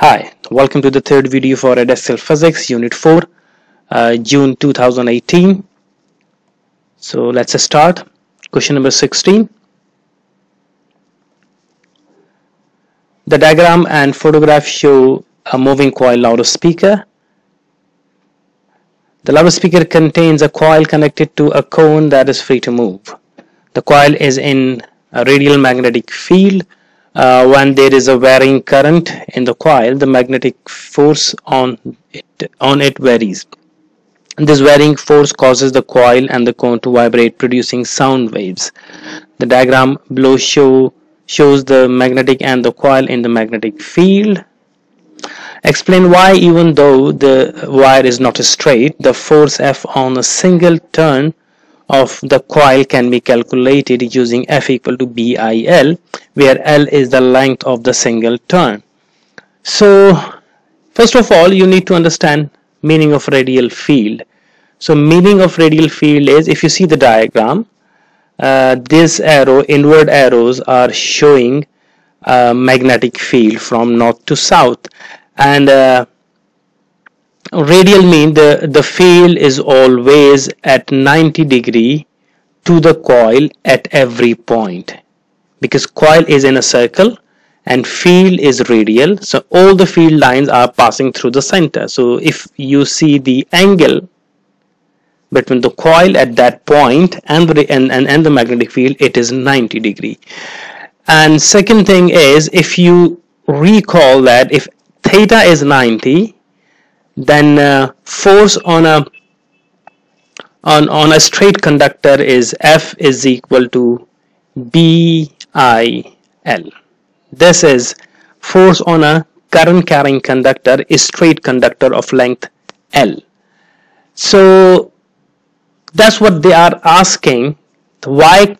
Hi, welcome to the third video for Edexcel Physics Unit 4, uh, June 2018. So let's start. Question number 16. The diagram and photograph show a moving coil loudspeaker. The loudspeaker contains a coil connected to a cone that is free to move. The coil is in a radial magnetic field uh, when there is a varying current in the coil the magnetic force on it on it varies. This varying force causes the coil and the cone to vibrate producing sound waves. The diagram below show shows the magnetic and the coil in the magnetic field. Explain why even though the wire is not straight the force F on a single turn of the coil can be calculated using F equal to BIL where L is the length of the single turn. So first of all you need to understand meaning of radial field. So meaning of radial field is if you see the diagram uh, this arrow inward arrows are showing a magnetic field from north to south and uh, radial mean the the field is always at 90 degree to the coil at every point. Because coil is in a circle and field is radial so all the field lines are passing through the center. So if you see the angle between the coil at that point and the and, and, and the magnetic field it is 90 degree. And second thing is if you recall that if theta is 90 then uh, force on a on on a straight conductor is F is equal to B I L. This is force on a current carrying conductor is straight conductor of length L. So that's what they are asking why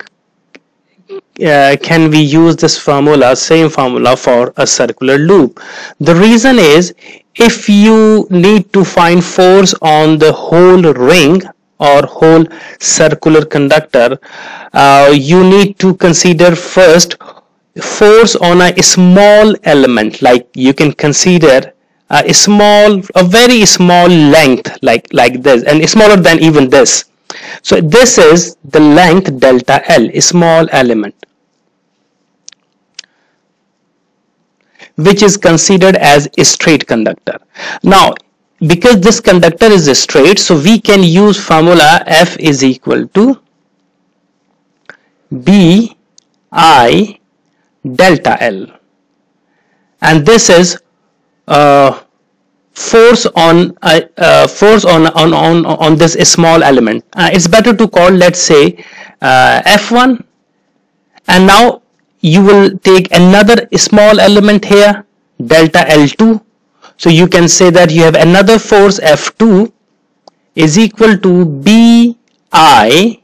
uh, can we use this formula same formula for a circular loop? The reason is if you need to find force on the whole ring or whole circular conductor uh, you need to consider first force on a small element. Like you can consider a small a very small length like like this and smaller than even this so this is the length delta L small element which is considered as a straight conductor. Now, because this conductor is a straight, so we can use formula F is equal to B I delta L. And this is uh, force on uh, uh, force on, on on on this small element. Uh, it's better to call let's say uh, F1 and now you will take another small element here delta L2 so you can say that you have another force F2 is equal to BI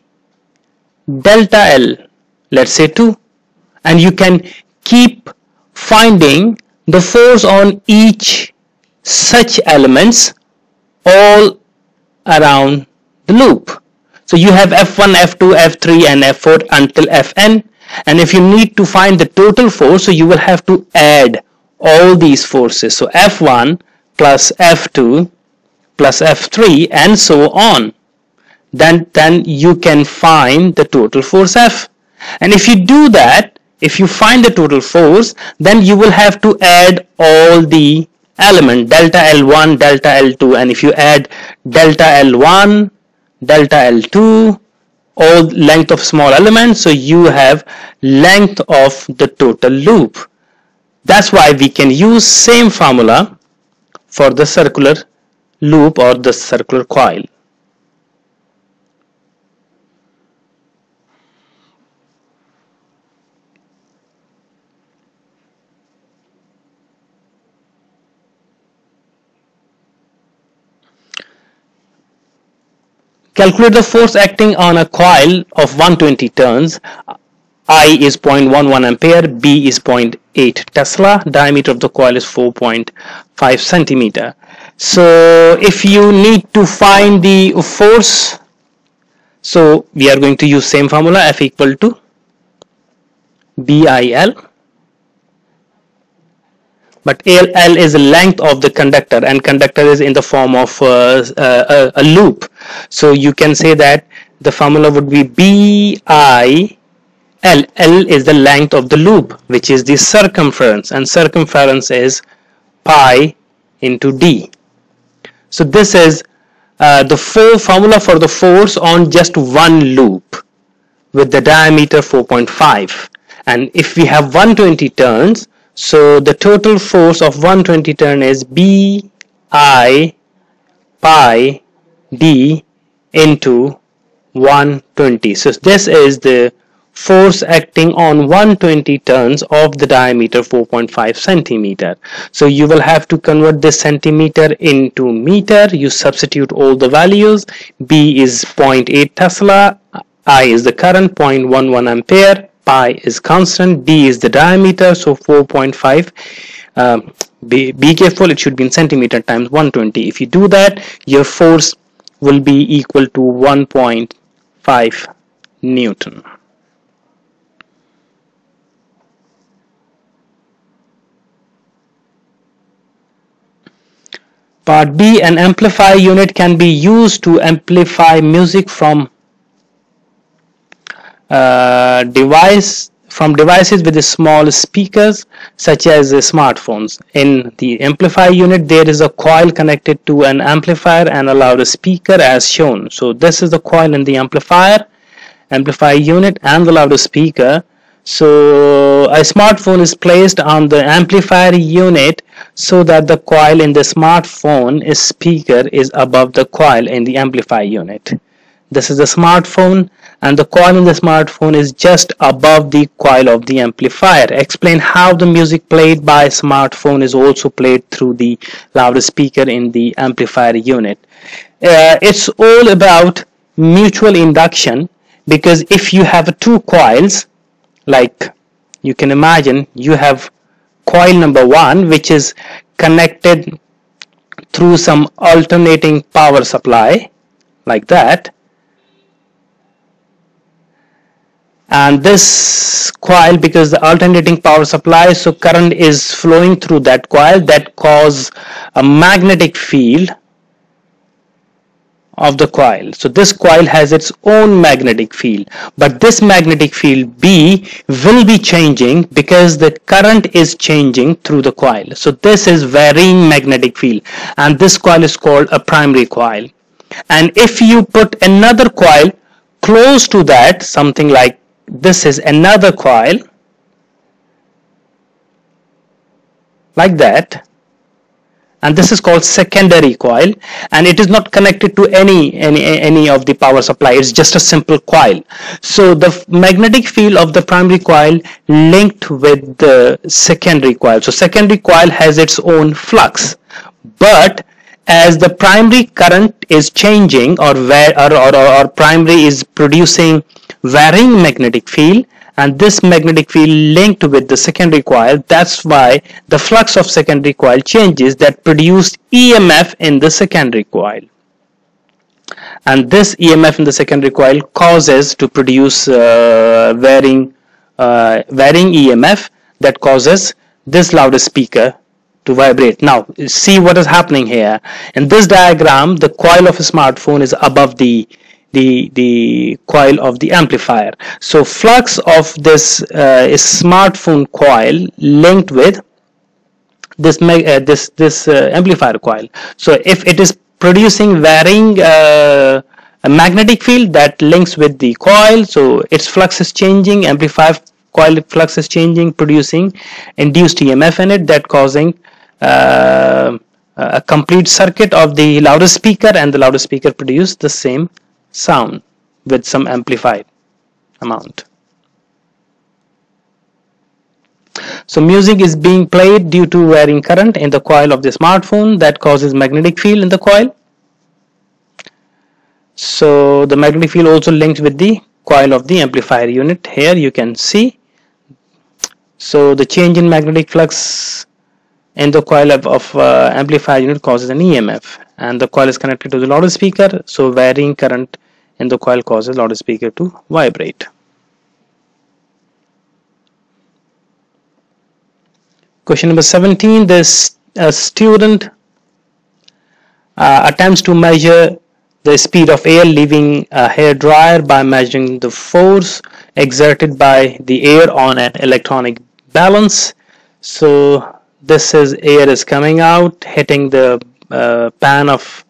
delta L let's say 2 and you can keep finding the force on each such elements all around the loop. So you have F1, F2, F3 and F4 until Fn. And if you need to find the total force so you will have to add all these forces. So F1 plus F2 plus F3 and so on. Then then you can find the total force F. And if you do that if you find the total force then you will have to add all the element delta L1 delta L2 and if you add delta L1 delta L2 all length of small elements so you have length of the total loop. That's why we can use same formula for the circular loop or the circular coil Calculate the force acting on a coil of 120 turns. I is 0.11 ampere, B is 0.8 Tesla, diameter of the coil is 4.5 centimeter. So if you need to find the force, so we are going to use same formula F equal to BIL but L, is the length of the conductor and conductor is in the form of uh, uh, a, a, loop. So you can say that the formula would be bi L. L is the length of the loop which is the circumference and circumference is pi into D. So this is uh, the formula for the force on just one loop with the diameter 4.5 and if we have 120 turns so the total force of 120 turn is b i pi d into 120 so this is the force acting on 120 turns of the diameter 4.5 centimeter. So you will have to convert this centimeter into meter. You substitute all the values. B is 0.8 tesla. I is the current 0.11 ampere pi is constant d is the diameter so 4.5 um, be, be careful it should be in centimeter times 120 if you do that your force will be equal to 1.5 newton. Part B, an amplifier unit can be used to amplify music from uh, device from devices with small speakers such as smartphones. In the amplifier unit there is a coil connected to an amplifier and a loudspeaker as shown. So this is the coil in the amplifier, amplifier unit and the loudspeaker. So a smartphone is placed on the amplifier unit so that the coil in the smartphone speaker is above the coil in the amplifier unit. This is the smartphone and the coil in the smartphone is just above the coil of the amplifier. Explain how the music played by smartphone is also played through the loudspeaker in the amplifier unit. Uh, it's all about mutual induction because if you have two coils like you can imagine you have coil number one which is connected through some alternating power supply like that and this coil because the alternating power supply so current is flowing through that coil that cause a magnetic field of the coil. So this coil has its own magnetic field. But this magnetic field B will be changing because the current is changing through the coil. So this is varying magnetic field. And this coil is called a primary coil. And if you put another coil close to that something like this is another coil like that and this is called secondary coil and it is not connected to any any any of the power supply. It's just a simple coil. So the magnetic field of the primary coil linked with the secondary coil. So secondary coil has its own flux but as the primary current is changing or where or, or, or primary is producing varying magnetic field and this magnetic field linked with the secondary coil that's why the flux of secondary coil changes that produced EMF in the secondary coil. And this EMF in the secondary coil causes to produce uh, varying uh, varying EMF that causes this loudspeaker to vibrate. Now, see what is happening here. In this diagram, the coil of a smartphone is above the the the coil of the amplifier. So flux of this uh, smartphone coil linked with this uh, this this uh, amplifier coil. So if it is producing varying uh, a magnetic field that links with the coil, so its flux is changing, amplifier coil flux is changing, producing induced EMF in it that causing uh, a complete circuit of the loudspeaker and the loudspeaker produce the same sound with some amplified amount. So music is being played due to varying current in the coil of the smartphone that causes magnetic field in the coil. So the magnetic field also linked with the coil of the amplifier unit. Here you can see. So the change in magnetic flux in the coil of, of uh, amplifier unit causes an EMF and the coil is connected to the loudspeaker so varying current in the coil causes loudspeaker to vibrate Question number 17, this a student uh, attempts to measure the speed of air leaving a hair dryer by measuring the force exerted by the air on an electronic balance. So this is air is coming out hitting the uh, pan of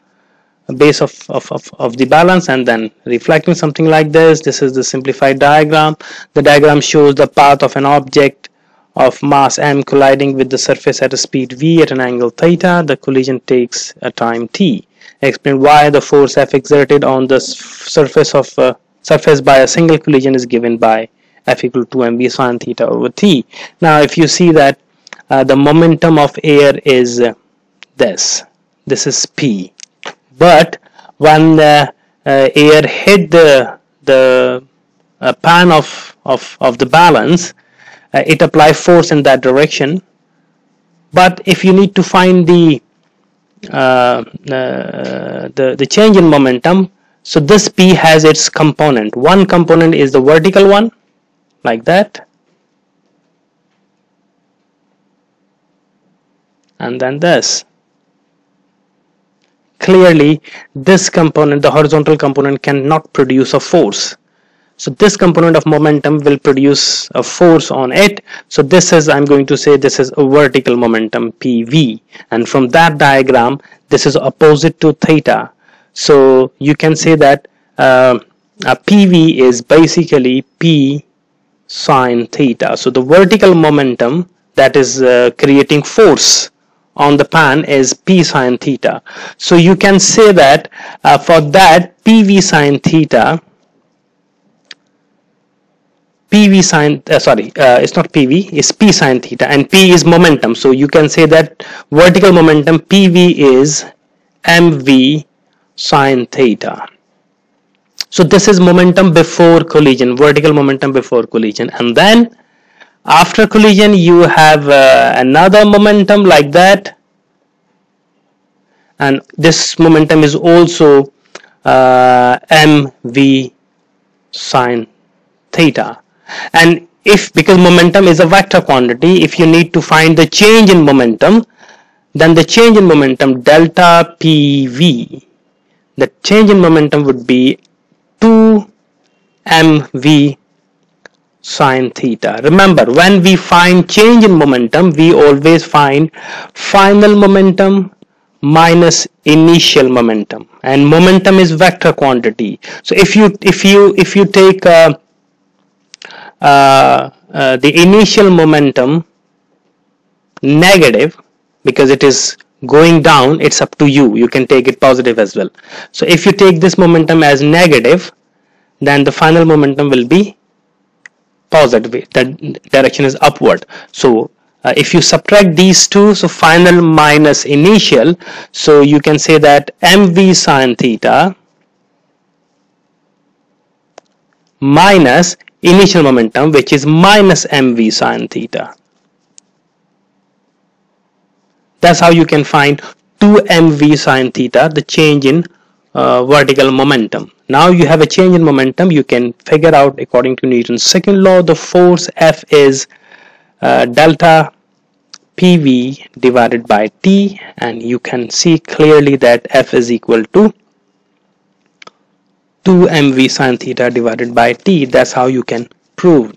base of, of, of, of the balance and then reflecting something like this. This is the simplified diagram. The diagram shows the path of an object of mass m colliding with the surface at a speed v at an angle theta. The collision takes a time t. Explain why the force F exerted on the surface of uh, surface by a single collision is given by F equal to mv sine theta over t. Now if you see that uh, the momentum of air is this. This is p. But when uh, air hit the the uh, pan of, of, of the balance, uh, it applies force in that direction but if you need to find the uh, the the change in momentum so this p has its component one component is the vertical one like that and then this. Clearly this component the horizontal component cannot produce a force. So this component of momentum will produce a force on it. So this is i'm going to say this is a vertical momentum pv and from that diagram this is opposite to theta. So you can say that uh, a pv is basically p sine theta. So the vertical momentum that is uh, creating force on the pan is p sine theta so you can say that uh, for that pv sine theta PV sine, uh, sorry, uh, it's not PV, it's P sine theta and P is momentum. So you can say that vertical momentum PV is MV sine theta. So this is momentum before collision, vertical momentum before collision. And then after collision, you have uh, another momentum like that. And this momentum is also uh, MV sine theta and if because momentum is a vector quantity if you need to find the change in momentum then the change in momentum delta pv the change in momentum would be 2 mv sine theta. Remember when we find change in momentum we always find final momentum minus initial momentum. And momentum is vector quantity. So if you if you if you take a uh, uh, the initial momentum negative because it is going down it's up to you. You can take it positive as well. So if you take this momentum as negative then the final momentum will be positive the direction is upward so uh, if you subtract these two so final minus initial so you can say that mv sine theta minus initial momentum which is minus mv sine theta. That's how you can find 2 mv sine theta, the change in uh, vertical momentum. Now you have a change in momentum, you can figure out according to Newton's second law, the force F is uh, delta PV divided by T and you can see clearly that F is equal to 2 mv sine theta divided by t that's how you can prove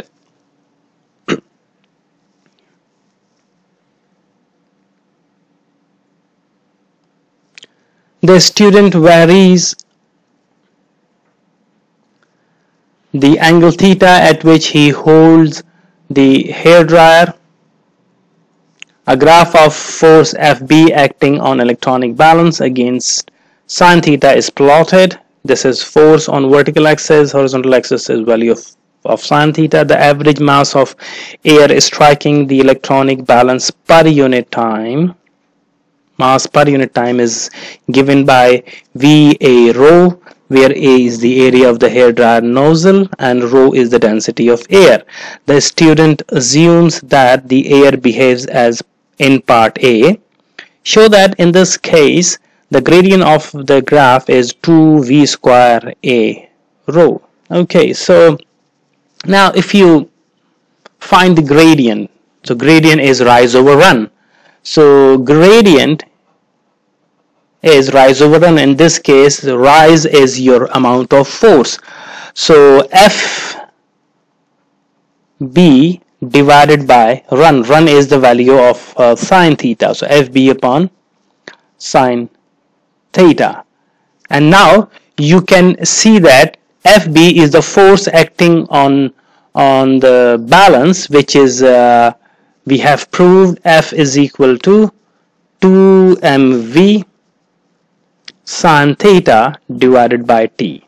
the student varies the angle theta at which he holds the hair dryer a graph of force FB acting on electronic balance against sine theta is plotted. This is force on vertical axis horizontal axis is value of of sine theta. The average mass of air striking the electronic balance per unit time mass per unit time is given by VA rho where A is the area of the hair dryer nozzle and rho is the density of air. The student assumes that the air behaves as in part A. Show that in this case the gradient of the graph is 2v square a rho okay so now if you find the gradient so gradient is rise over run so gradient is rise over run in this case rise is your amount of force. So f b divided by run. Run is the value of uh, sine theta. So fb upon sine theta. And now you can see that fb is the force acting on on the balance which is uh, we have proved f is equal to 2 mv sine theta divided by t.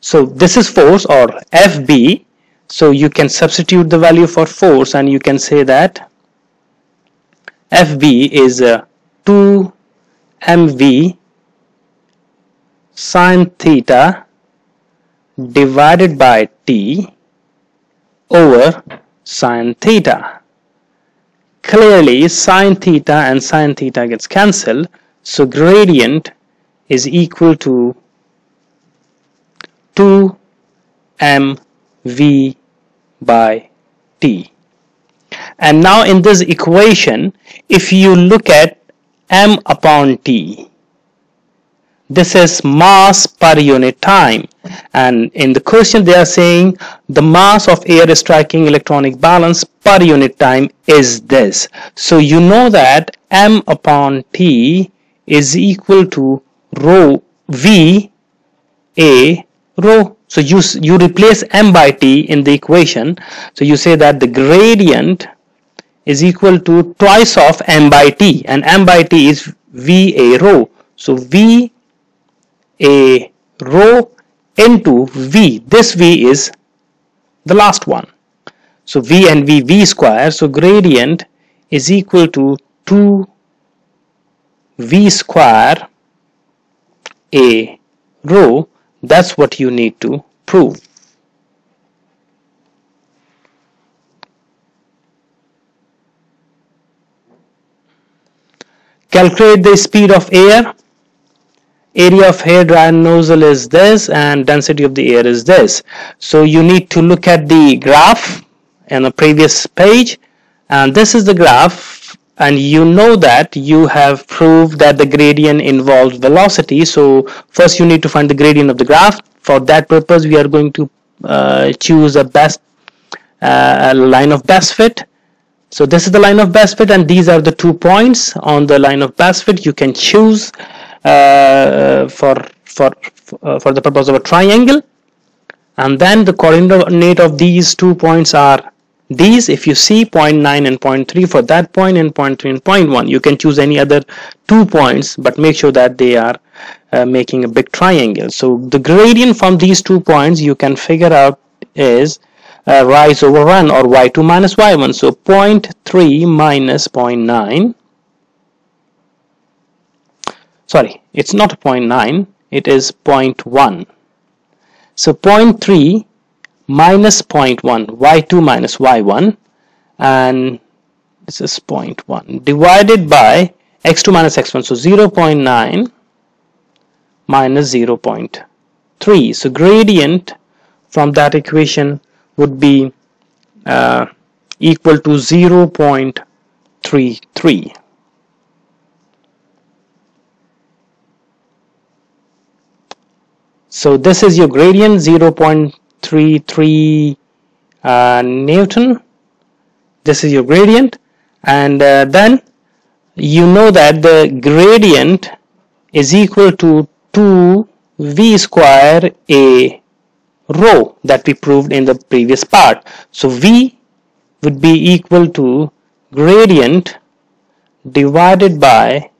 So this is force or fb so you can substitute the value for force and you can say that fb is uh, 2 mv sine theta divided by t over sine theta. Clearly sine theta and sine theta gets cancelled so gradient is equal to 2 mv by t. And now in this equation if you look at m upon t this is mass per unit time and in the question they are saying the mass of air striking electronic balance per unit time is this so you know that m upon t is equal to rho v a rho. So you you replace m by t in the equation. So you say that the gradient is equal to twice of m by t and m by t is v a rho. So v a rho into v. This v is the last one. So v and v v square. So gradient is equal to 2 v square a rho that's what you need to prove. Calculate the speed of air. Area of hair dryer nozzle is this and density of the air is this. So you need to look at the graph in the previous page and this is the graph and you know that you have proved that the gradient involves velocity. So first you need to find the gradient of the graph. For that purpose we are going to uh, choose a best uh, line of best fit. So this is the line of best fit and these are the two points on the line of best fit. You can choose uh, for for uh, for the purpose of a triangle. And then the coordinate of these two points are these if you see 0.9 and 0.3 for that point and 0.3 and 0.1 you can choose any other two points but make sure that they are uh, making a big triangle. So the gradient from these two points you can figure out is uh, rise over run or y2 minus y1 so 0.3 minus 0.9 sorry it's not 0.9 it is 0.1 so 0.3 minus 0.1 y2 minus y1 and this is 0.1 divided by x2 minus x1 so 0.9 minus 0.3 so gradient from that equation would be uh, equal to 0.33 so this is your gradient 0.33 uh, Newton. This is your gradient. And uh, then you know that the gradient is equal to 2 v square a rho that we proved in the previous part. So v would be equal to gradient divided by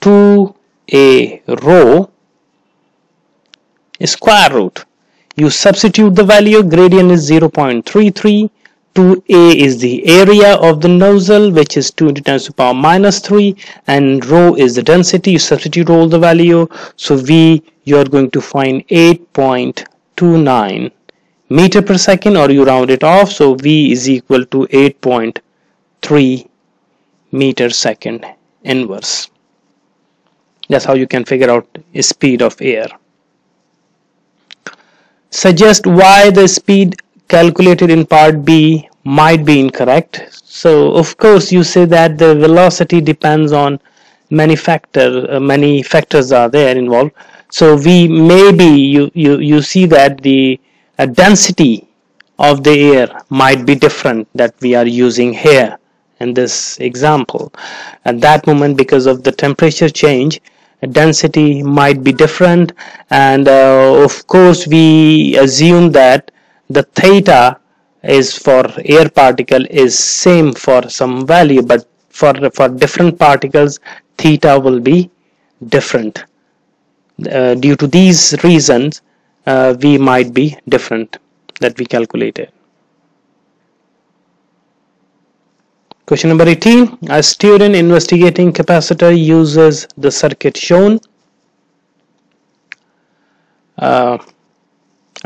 2 a rho square root. You substitute the value, gradient is 0.33, 2a is the area of the nozzle which is 2 into 10 to the power minus 3 and rho is the density, you substitute all the value, so v you are going to find 8.29 meter per second or you round it off, so v is equal to 8.3 meter second inverse. That's how you can figure out speed of air suggest why the speed calculated in part B might be incorrect. So of course you say that the velocity depends on many factors, uh, many factors are there involved. So we maybe you you you see that the uh, density of the air might be different that we are using here in this example. At that moment because of the temperature change density might be different and uh, of course we assume that the theta is for air particle is same for some value but for for different particles theta will be different. Uh, due to these reasons uh, we might be different that we calculated Question number 18. A student investigating capacitor uses the circuit shown. Uh,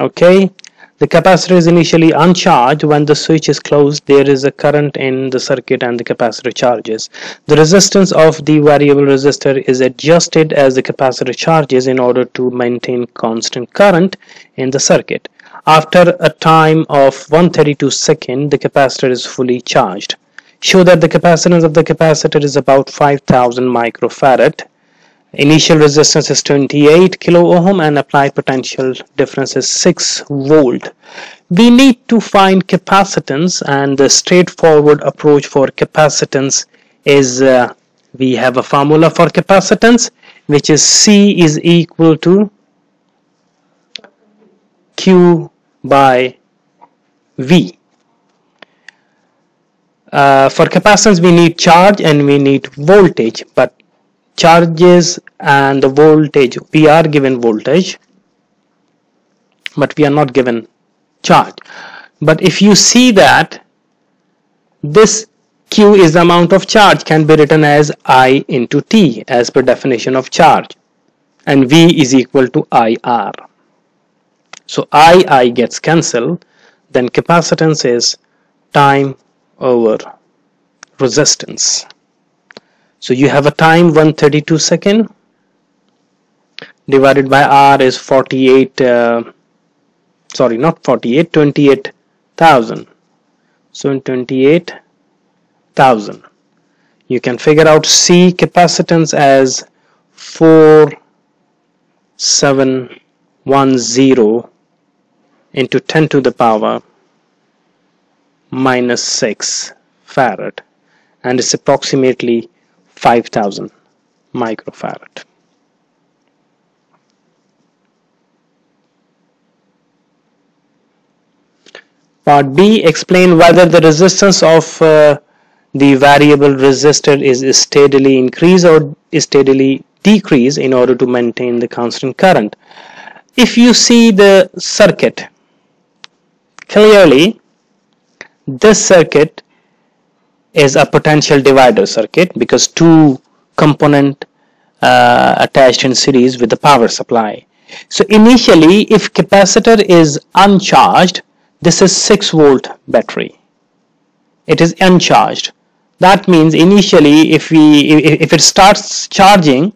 okay. The capacitor is initially uncharged. When the switch is closed, there is a current in the circuit and the capacitor charges. The resistance of the variable resistor is adjusted as the capacitor charges in order to maintain constant current in the circuit. After a time of 132 seconds, the capacitor is fully charged show that the capacitance of the capacitor is about 5000 microfarad. Initial resistance is 28 kilo ohm and applied potential difference is 6 volt. We need to find capacitance and the straightforward approach for capacitance is uh, we have a formula for capacitance which is C is equal to Q by V uh, for capacitance we need charge and we need voltage but charges and the voltage we are given voltage but we are not given charge. But if you see that this q is the amount of charge can be written as i into t as per definition of charge and v is equal to ir so i i gets cancelled then capacitance is time over resistance. So you have a time 132 second divided by r is 48 uh, sorry not 48 28,000 so in 28,000 you can figure out C capacitance as 4710 into 10 to the power minus 6 farad and it's approximately 5000 microfarad. Part B explain whether the resistance of uh, the variable resistor is steadily increase or steadily decrease in order to maintain the constant current. If you see the circuit clearly this circuit is a potential divider circuit because two component uh, attached in series with the power supply. So initially if capacitor is uncharged this is 6 volt battery. It is uncharged. That means initially if we if it starts charging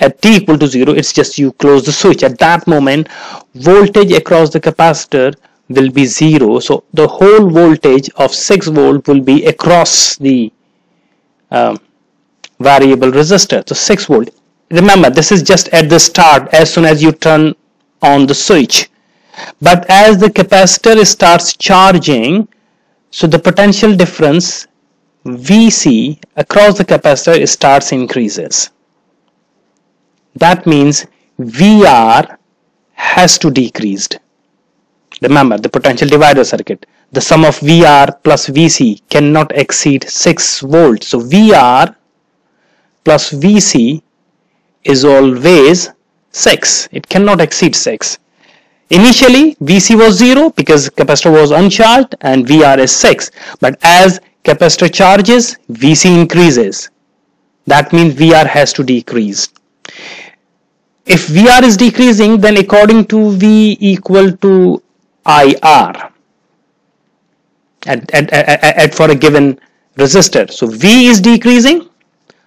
at t equal to 0 it's just you close the switch. At that moment voltage across the capacitor will be 0 so the whole voltage of 6 volt will be across the um, variable resistor. So 6 volt. Remember this is just at the start as soon as you turn on the switch. But as the capacitor starts charging so the potential difference VC across the capacitor starts increases. That means VR has to decreased Remember the potential divider circuit. The sum of VR plus VC cannot exceed 6 volts. So VR plus VC is always 6. It cannot exceed 6. Initially VC was 0 because capacitor was uncharged and VR is 6. But as capacitor charges VC increases. That means VR has to decrease. If VR is decreasing then according to V equal to IR at, at, at, at for a given resistor. So V is decreasing,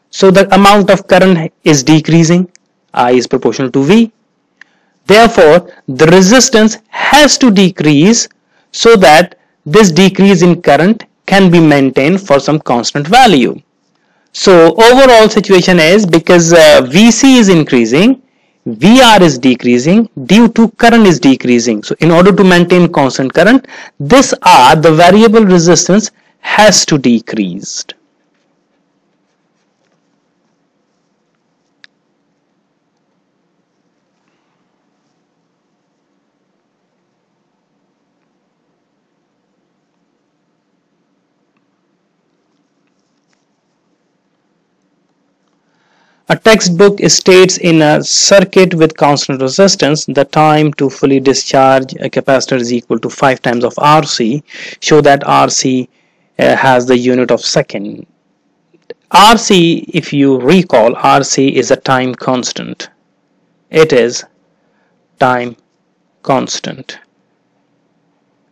so the amount of current is decreasing, I is proportional to V. Therefore, the resistance has to decrease so that this decrease in current can be maintained for some constant value. So overall situation is because uh, VC is increasing, VR is decreasing due to current is decreasing. So in order to maintain constant current, this R, the variable resistance has to decrease. A textbook states in a circuit with constant resistance, the time to fully discharge a capacitor is equal to 5 times of RC. Show that RC uh, has the unit of second. RC, if you recall, RC is a time constant. It is time constant.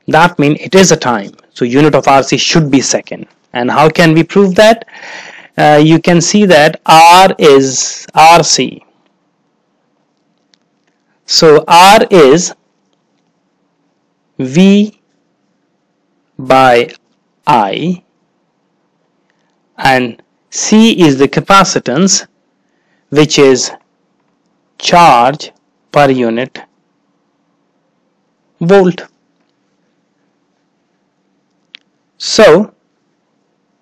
That means it is a time. So unit of RC should be second. And how can we prove that? Uh, you can see that R is RC. So R is V by I and C is the capacitance which is charge per unit volt. So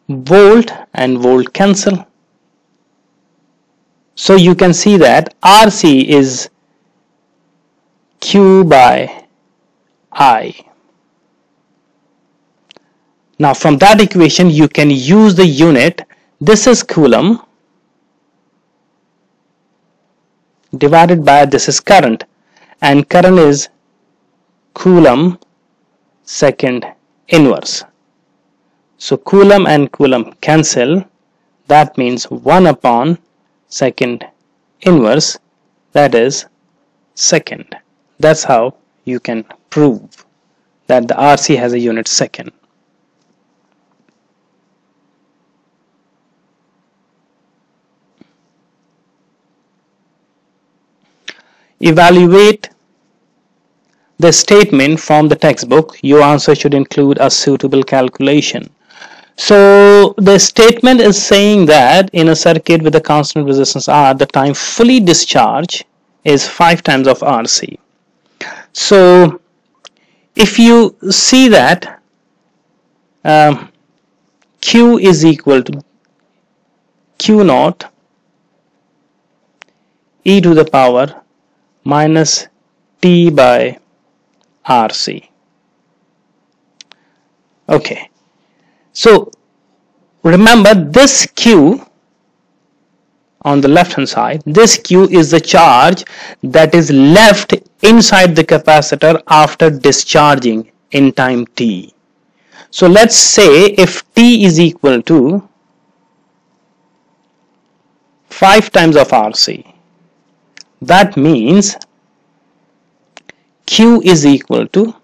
volt and volt cancel. So you can see that RC is Q by I. Now from that equation you can use the unit. This is Coulomb divided by this is current and current is Coulomb second inverse. So Coulomb and Coulomb cancel. That means 1 upon second inverse that is second. That's how you can prove that the RC has a unit second. Evaluate the statement from the textbook. Your answer should include a suitable calculation. So the statement is saying that in a circuit with a constant resistance R, the time fully discharge is 5 times of RC. So if you see that um, Q is equal to Q naught e to the power minus T by RC. Okay, so remember this Q on the left hand side, this Q is the charge that is left inside the capacitor after discharging in time t. So let's say if t is equal to 5 times of RC, that means Q is equal to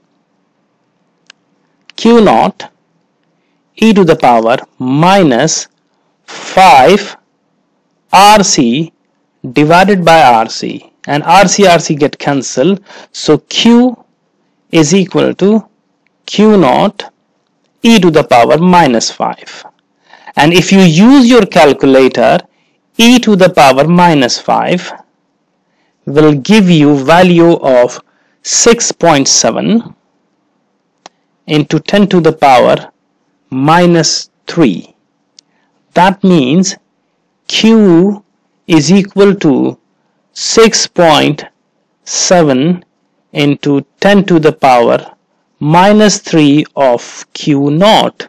Q naught e to the power minus 5 RC divided by RC and RC RC get cancelled. So Q is equal to Q naught e to the power minus 5 and if you use your calculator e to the power minus 5 will give you value of 6.7 into 10 to the power minus 3 that means Q is equal to 6.7 into 10 to the power minus 3 of Q naught.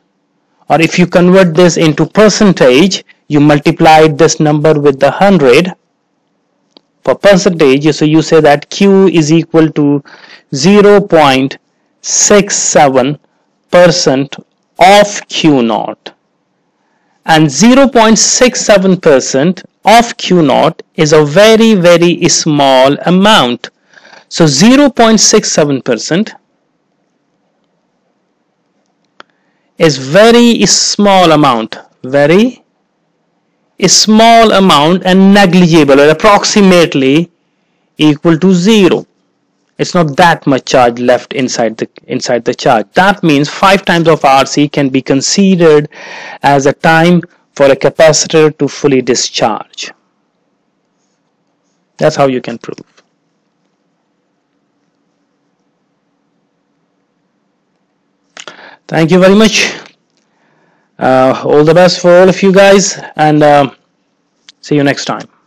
Or if you convert this into percentage you multiply this number with the 100 for percentage so you say that Q is equal to 0.67 percent of Q naught. And 0.67% of Q naught is a very very small amount. So 0.67% is very small amount. Very small amount and negligible or approximately equal to zero it's not that much charge left inside the inside the charge. That means 5 times of rc can be considered as a time for a capacitor to fully discharge. That's how you can prove. Thank you very much. Uh, all the best for all of you guys and uh, see you next time